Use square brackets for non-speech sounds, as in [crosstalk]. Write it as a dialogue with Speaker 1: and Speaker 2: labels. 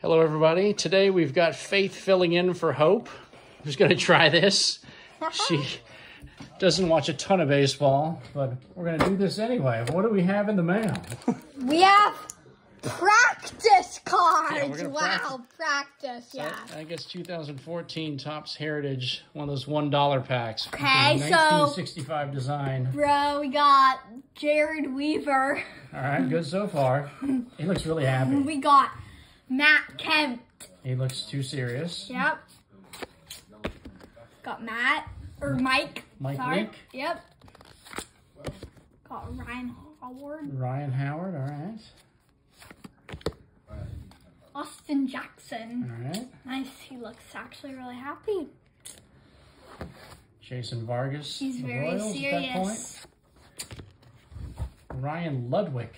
Speaker 1: Hello, everybody. Today we've got Faith filling in for Hope, who's going to try this. [laughs] She doesn't watch a ton of baseball, but we're going to do this anyway. What do we have in the mail?
Speaker 2: We have practice cards.
Speaker 1: Yeah,
Speaker 2: wow, practice. Yeah.
Speaker 1: I guess 2014 Topps Heritage, one of those $1 packs.
Speaker 2: Okay, so-
Speaker 1: 1965 design.
Speaker 2: Bro, we got Jered Weaver.
Speaker 1: All right, good so far. He looks really happy.
Speaker 2: We got Matt Kemp.
Speaker 1: He looks too serious.
Speaker 2: Yep. Got Matt or Mike.
Speaker 1: Mike
Speaker 2: Sorry. Yep. Got Ryan Howard.
Speaker 1: Ryan Howard, all right.
Speaker 2: Austin Jackson.
Speaker 1: All right.
Speaker 2: Nice. He looks actually really happy.
Speaker 1: Jason Vargas.
Speaker 2: He's very
Speaker 1: Royals at that point.
Speaker 2: serious.
Speaker 1: Ryan Ludwick